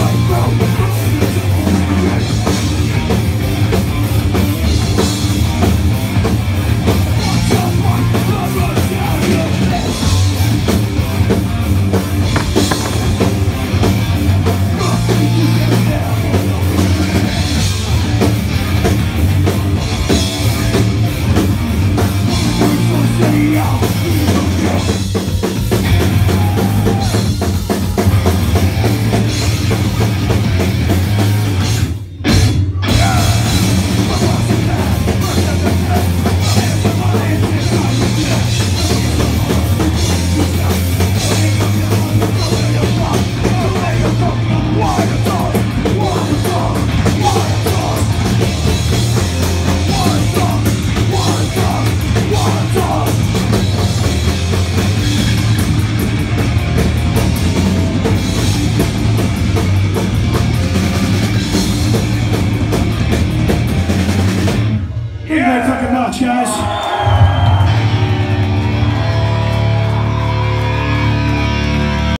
my ground much, guys.